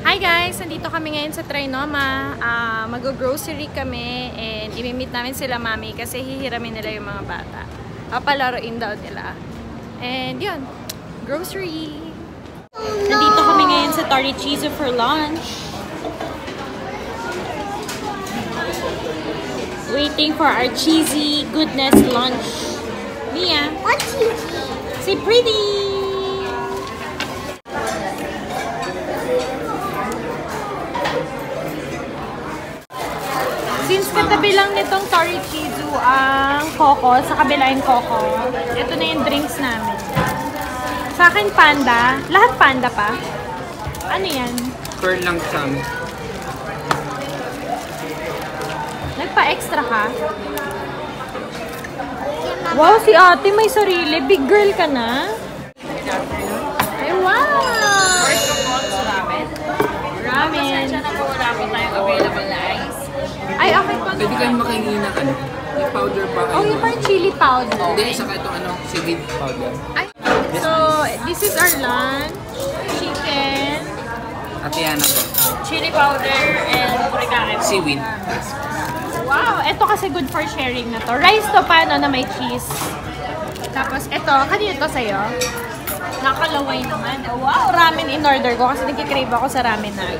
Hi guys! Nandito kami ngayon sa Trinoma. Ah, Mag-grocery kami and imimit namin sila mami kasi hihiramin nila yung mga bata. Papalaroin daw nila. And yun, grocery! Nandito kami ngayon sa Tori Cheese for lunch. Waiting for our cheesy goodness lunch. Mia, What cheese? say pretty! Tori Chizu ang Coco, sa kabila yung Coco, ito na yung drinks namin. Sa akin, panda. Lahat panda pa. Ano yan? Pearl lang siyang. Nagpa-extra ka? Wow, si ate may sarili. Big girl ka na. Ay, wow! ramen. Ramen. Pasensya na po wala po tayong available na ice. Ay, okay Pwede kayong makahingi ng ano, yung powder pa. Oh, yung parang chili powder. Hindi, saka itong ano, seaweed powder. Ay, so, this is our lunch. Chicken. At yan. Chili powder and kurikake. Seaweed. Wow, ito kasi good for sharing na to. Rice to paano na may cheese. Tapos ito, kanino to sa'yo? Nakalaway naman. Wow, ramen in order ko kasi nagkikrave ako sa ramen na.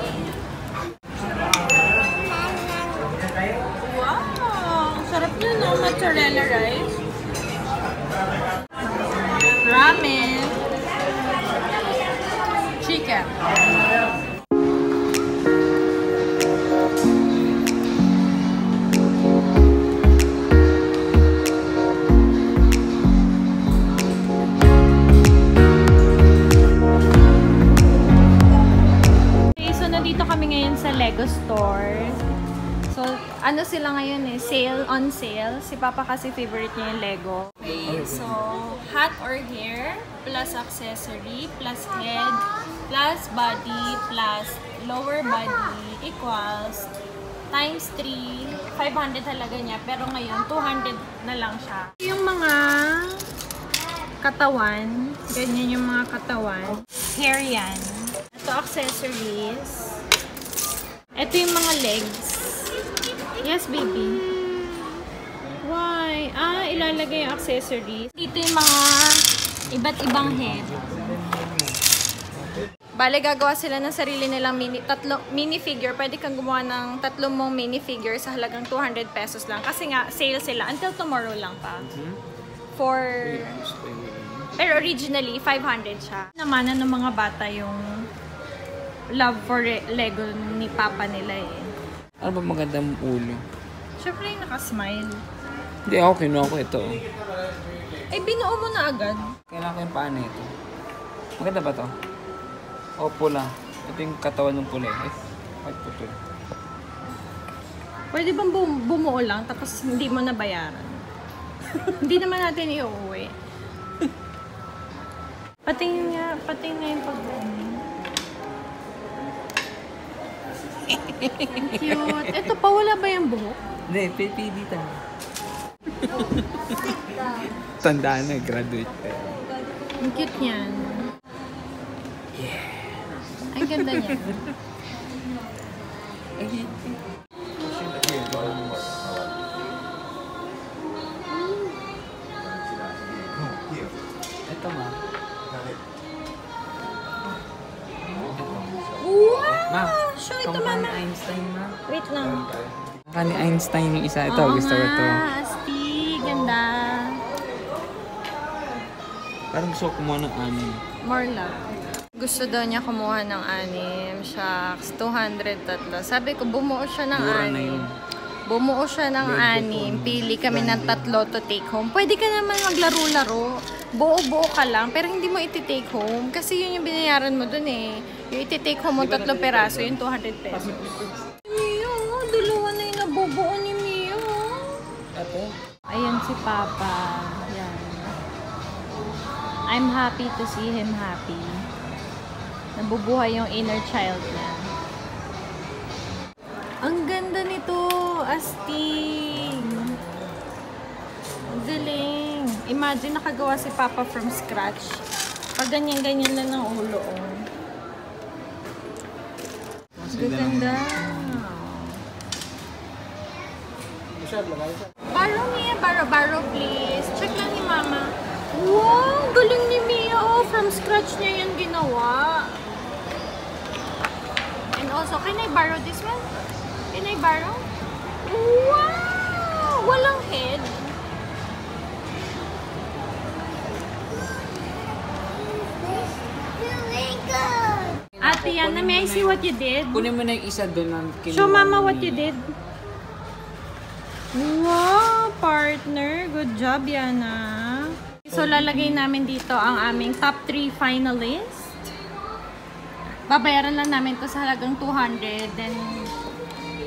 Mozzarella rice. Ramen. Chicken. Okay, nandito kami ngayon sa Lego store. Ano sila ngayon eh, sale on sale. Si Papa kasi favorite niya yung Lego. Okay, so, hat or hair, plus accessory, plus head, plus body, plus lower body, equals times 3, 500 talaga niya. Pero ngayon, 200 na lang siya. Yung mga katawan, ganyan yung mga katawan. Hair yan. Ito accessories. Ito yung mga legs. Yes, baby. Why? Ah, ilalagay yung accessories. Dito yung mga iba't ibang head. Bale, gagawa sila ng sarili nilang mini, tatlo, minifigure. Pwede kang gumawa ng tatlong mong minifigure sa halagang 200 pesos lang. Kasi nga, sale sila. Until tomorrow lang pa. For... Pero originally, 500 siya. Namanan ng mga bata yung love for Lego ni Papa nila eh. Ano ba magandang ulo? Siyempre yung nakasmile. Hindi, ako kinuha ko ito. Eh, binuo mo na agad. Kailangan ko yung paa nito. Maganda ba to? O, pula. Ito yung katawan ng pula. Eh, white putol. Pwede bang bum- bumuo lang tapos hindi mo nabayaran? hindi naman natin iuwi. Patingin nga, patingin nga yung pagbuo. Cute. Ito pa, wala ba yung buhok? Hindi, pipili tayo. Tandaan na, graduate ka. Ang cute niyan. Yeah. Ang ganda niya. Ito ni Einstein yung isa. Ito, Oo gusto ko ito. nga, Asti. Ganda. Parang gusto ko kumuha ng anim. More love. Gusto daw niya kumuha ng anim. Shucks, 200 tatlo. Sabi ko, bumuo siya ng Mura na anim. yun. Bumuo siya ng anim. Pili kami ng tatlo to take home. Pwede ka naman maglaro-laro. Buo-buo ka lang, pero hindi mo iti-take home. Kasi yun yung binayaran mo dun eh. Yung iti-take home mo tatlong peraso, yung 200 pesos. Si Papa. Yan. I'm happy to see him happy. Nabubuhay yung inner child niya. Ang ganda nito, Astig. Ang galing. Imagine nakagawa si Papa from scratch. Pag ganyan-ganyan lang ng ulo, oh. Gaganda. Baro Mia, baro, baro please. Check lang ni Mama. Wow, galing ni Mia. Oh, from scratch niya yan ginawa. And also, can I borrow this one? Can I borrow? Wow! Walang head. Ate Yana, may I see what you did? Kunin mo na yung isa doon Show Mama what you did. Wow, partner. Good job, Yana. So, lalagay namin dito ang aming top 3 finalists. Babayaran lang namin to sa halagang 200. Then,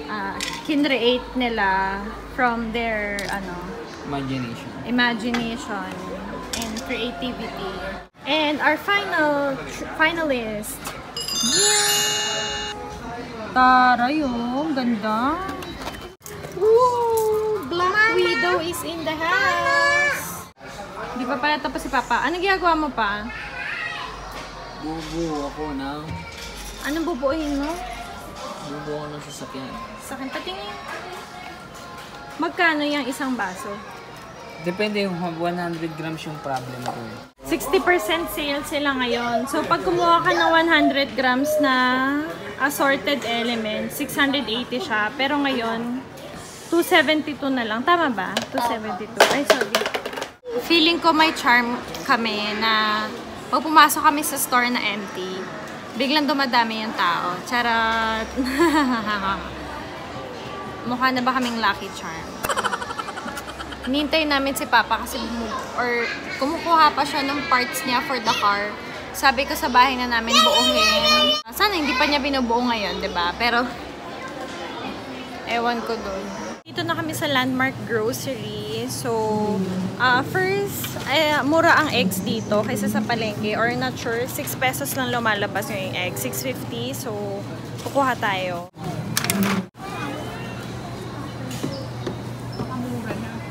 uh, kinreate nila from their, ano, Imagination. imagination and creativity. And our final finalist. Yeah! Taray, oh. Ganda. Woo! Widow is in the house. Di pa pala tapos si Papa. Anong ginagawa mo pa? Bubuo ako ng... Anong bubuuhin mo? Bubuo ako ng sasakyan. Sa akin, patingin. Magkano yung isang baso? Depende yung 100 grams yung problem ko. eh. 60% sale sila ngayon. So, pag kumuha ka ng 100 grams na assorted elements, 680 siya. Pero ngayon, 272 na lang. Tama ba? 272. Ay, sorry. Feeling ko may charm kami na pag pumasok kami sa store na empty, biglang dumadami yung tao. Charot! Mukha na ba kaming lucky charm? Hinintay namin si Papa kasi or kumukuha pa siya ng parts niya for the car. Sabi ko sa bahay na namin buuhin. Sana hindi pa niya binubuo ngayon, 'di ba? Pero ewan ko dun. Dito na kami sa Landmark Grocery. So, ah first, eh, mura ang eggs dito kaysa sa palengke. Or not sure, 6 pesos lang lumalabas yung egg. 6.50. So, kukuha tayo.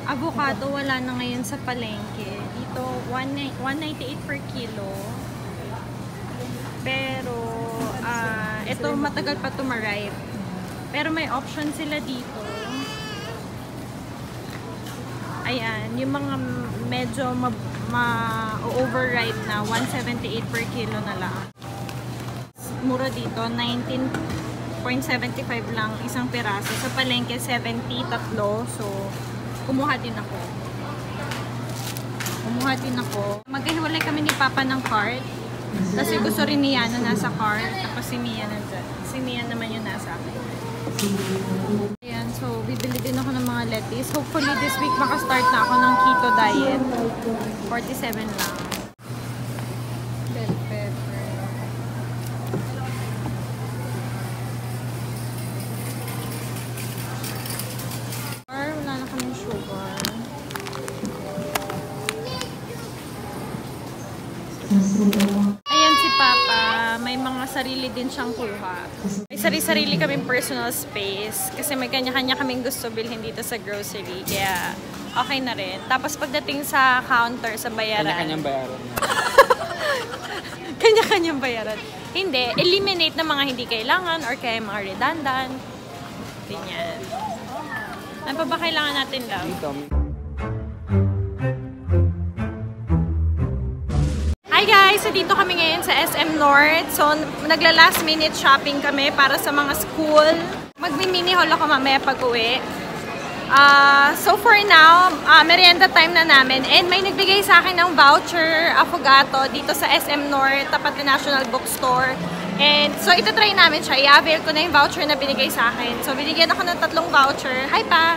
Avocado wala na ngayon sa palengke. Dito, 1 198 per kilo. Pero, ah ito matagal pa to ma-ripe. Pero may option sila dito. Ayan, yung mga medyo ma- ma-overripe na, 178 per kilo na lang. Mura dito, 19.75 lang isang piraso. Sa palengke, 70, tatlo. So, kumuha din ako. Kumuha din ako. Magkahiwalay kami ni Papa ng cart. Kasi gusto rin niya na nasa cart. Tapos si Mia nandyan. Si Mia naman yung nasa akin. Ayan, so bibili lettuce. Hopefully this week makastart na ako ng keto diet. 47 lang. Bell wala na kaming sugar. Ayan si Papa, may mga sarili din siyang kuha. May sarili-sarili kaming personal space kasi may kanya-kanya kaming gusto bilhin dito sa grocery. Kaya okay na rin. Tapos pagdating sa counter, sa bayaran, Kanya-kanyang bayaran. kanya-kanyang bayaran. Hindi, eliminate na mga hindi kailangan or kaya mga redundant. Ganyan. Ano pa ba kailangan natin lang? Dito. Guys! Dito kami ngayon sa SM North. So nagla last minute shopping kami para sa mga school. Magmi-mini haul ako mamaya pag uwi. Ah, so for now, ah, merienda time na namin. And may nagbigay sa akin ng voucher, affogato, dito sa SM North, tapat na National Bookstore. And so ito try namin siya. I-avail ko na yung voucher na binigay sa akin. So binigyan ako ng tatlong voucher. Hi pa!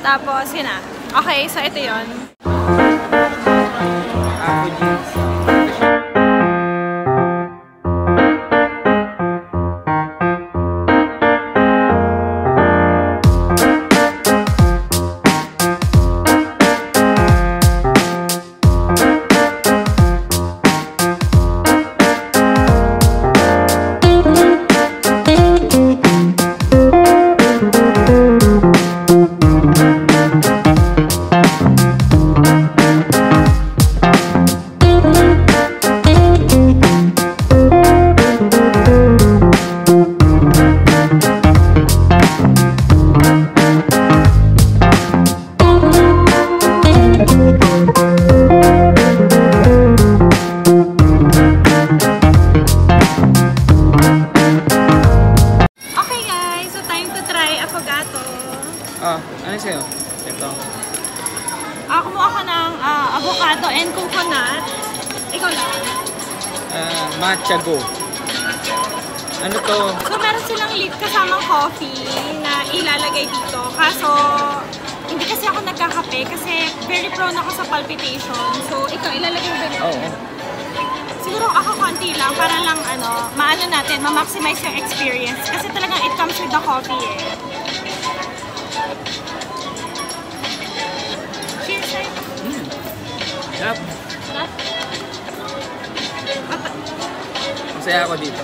Tapos yun na. Okay, so ito yon. Ako jeans. Matcha Go. Ano to? So, meron silang lit kasamang coffee na ilalagay dito. Kaso, hindi kasi ako nagkakape kasi very prone ako sa palpitation. So, ito, ilalagay mo ba dito? Oo. Siguro ako konti lang para lang ano, maano natin, ma-maximize yung experience. Kasi talagang it comes with the coffee eh. Cheers, sir. Sarap. Sarap. Masaya ako dito.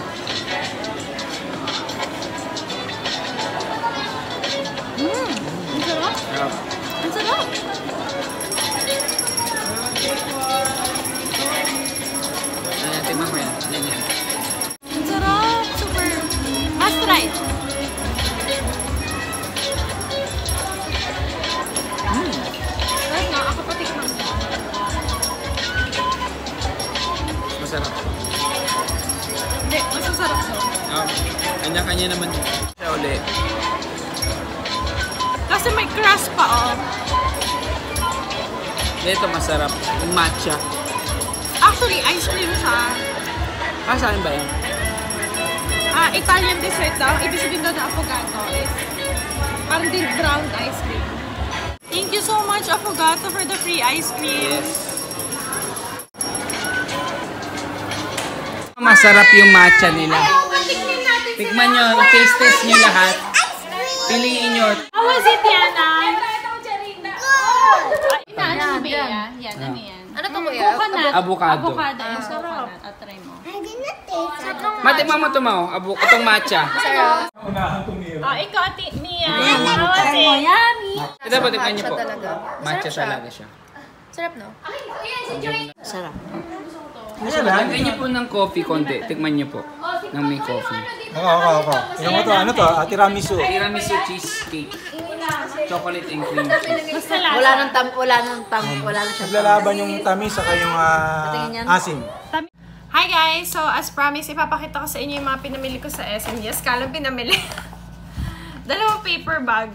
Mm, ang. Sarap. Ang sarap. Ito masarap. Matcha. Actually, ice cream siya. Ah, saan ba yan? Ah, Italian dessert daw. Ibig sabihin daw na affogato is parang din brown ice cream. Thank you so much, Affogato, for the free ice cream. Yes. Masarap yung matcha nila. Tikman nyo, taste test nyo lahat. Piliin nyo. How was it, Yana? Good! Ano ba yan? Yan, ano yan? Ano to kuya? Coconut. Avocado. Avocado. Ang sarap. At try mo. Matikman mo ito, Mau. Abo, itong matcha. Oh, ikaw, Ati, was it? Yummy. Ito po, tikman nyo po. talaga. Matcha Sarap talaga siya. Sarap no? Sarap. Lagyan nyo po ng coffee konti. Tikman nyo po. Ng may coffee. Ako, ako, ako. Tingnan mo to, ano to? Ah, tiramisu. Tiramisu cheesecake. Chocolate and cream cheese. Basta lasa. Wala nang tam, wala nang tam, wala nang siya. Naglalaban yung tamis saka yung ah, Patingin yan. asim. Hi guys! So, as promised, ipapakita ko sa inyo yung mga pinamili ko sa SM. Yes, kalang pinamili. Dalawang paper bag.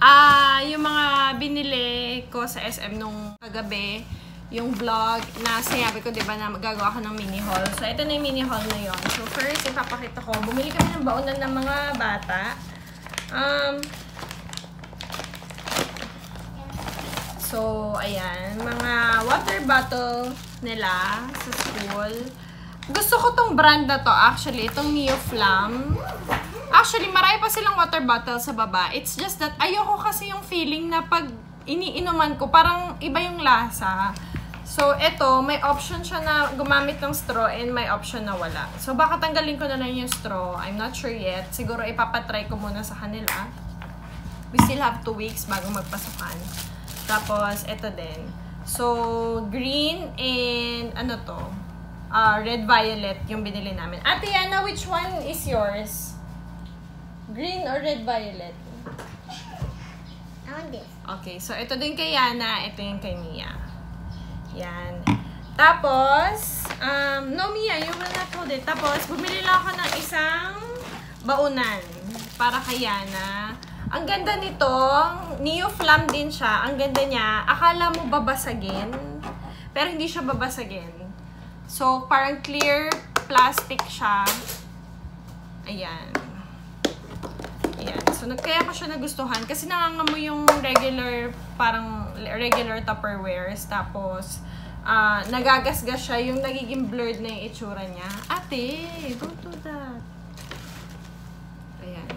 Ah, yung mga binili ko sa SM nung kagabi, yung vlog na sinabi ko, di ba, na magagawa ko ng mini haul. So, ito na yung mini haul na yon. So, first, ipapakita ko, bumili kami ng baunan ng mga bata. Um, So, ayan. Mga water bottle nila sa school. Gusto ko tong brand na to, actually. Itong Neo Flam. Actually, marami pa silang water bottle sa baba. It's just that ayoko kasi yung feeling na pag iniinuman ko, parang iba yung lasa. So, ito, may option siya na gumamit ng straw and may option na wala. So, baka tanggalin ko na lang yung straw. I'm not sure yet. Siguro ipapatry ko muna sa kanila. We still have two weeks bago magpasukan. Tapos, ito din. So, green and ano to? Ah, red-violet yung binili namin. Ate Yana, which one is yours? Green or red-violet? Okay, so ito din kay Yana, ito yung kay Mia. Yan. Tapos, um, no Mia, you will not hold it. Tapos, bumili lang ako ng isang baunan para kay Yana. Ang ganda nito, Neo Flam din siya. Ang ganda niya, akala mo babasagin, pero hindi siya babasagin. So, parang clear plastic siya. Ayan. Ayan. So, kaya ko siya nagustuhan kasi nangangamoy yung regular, parang regular Tupperwares. Tapos, ah nagagasgas siya yung nagiging blurred na yung itsura niya. Ate, don't do that. Ayan.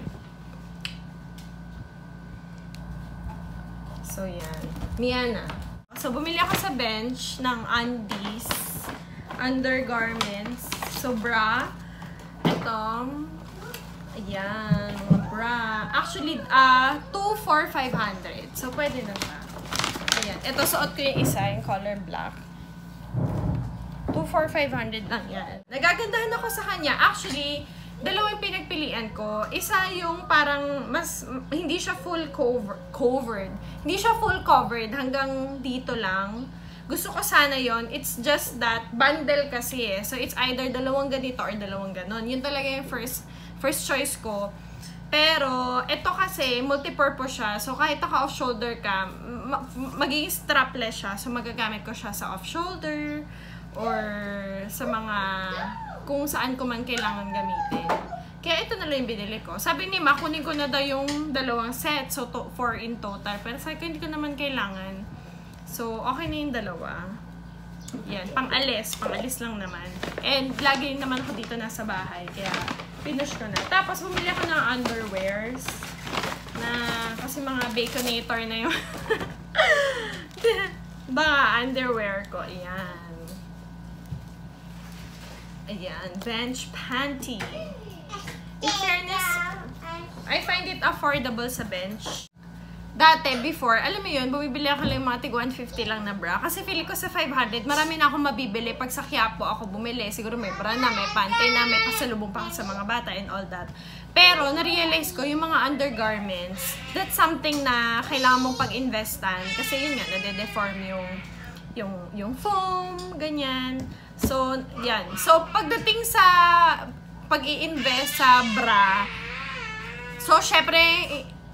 So, yan. Miana. So, bumili ako sa bench ng undies, undergarments. So, bra. Itong, ayan, bra. Actually, ah 2 for 500. So, pwede na siya. Ayan. Ito, suot ko yung isa, yung color black. 2 for 500 lang yan. Nagagandahan ako sa kanya. Actually, dalawang pinagpilian ko. Isa yung parang mas, hindi siya full cover, covered. Hindi siya full covered hanggang dito lang. Gusto ko sana yon It's just that, bundle kasi eh. So, it's either dalawang ganito or dalawang ganon. Yun talaga yung first, first choice ko. Pero, ito kasi, multi-purpose siya. So, kahit naka off-shoulder ka, ma- magiging strapless siya. So, magagamit ko siya sa off-shoulder or sa mga kung saan ko man kailangan gamitin. Kaya ito na lang yung binili ko. Sabi ni Ma, kunin ko na daw yung dalawang set. So, to, four in total. Pero sa hindi ko naman kailangan. So, okay na yung dalawa. Yan, pang-alis. Pang-alis lang naman. And, lagi naman ako dito nasa bahay. Kaya, finish ko na. Tapos, bumili ako ng underwears. Na, kasi mga baconator na yung mga underwear ko. Ayan. Ayan, bench panty. In fairness, I find it affordable sa bench. Dati, before, alam mo yun, bumibili ako lang mga tig 150 lang na bra. Kasi feeling ko sa 500, marami na akong mabibili. Pag sa Quiapo ako bumili, siguro may bra na, may panty na, may pasalubong pa sa mga bata and all that. Pero, na-realize ko, yung mga undergarments, that's something na kailangan mong pag-investan. Kasi yun nga, nade-deform yung, yung, yung foam, ganyan. So, yan. So, pagdating sa pag i-invest sa bra, so, syempre,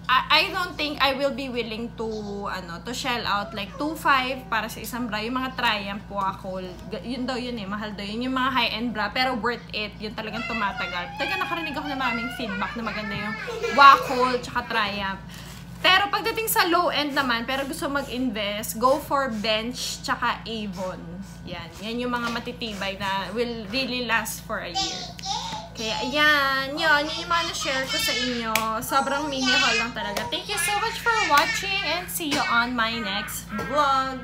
I, I don't think I will be willing to, ano, to shell out like 2.5 para sa isang bra. Yung mga Triumph, Wacoal, g- yun daw yun eh, mahal daw yun. Yung mga high-end bra, pero worth it, yun talagang tumatagal. Taga nakarinig ako ng maraming feedback na maganda yung Wacoal, tsaka Triumph. Pero pagdating sa low end naman, pero gusto mag-invest, go for Bench tsaka Avon. Yan. Yan yung mga matitibay na will really last for a year. Kaya ayan, yun, yun yung mga na-share ko sa inyo. Sobrang mini haul lang talaga. Thank you so much for watching and see you on my next vlog.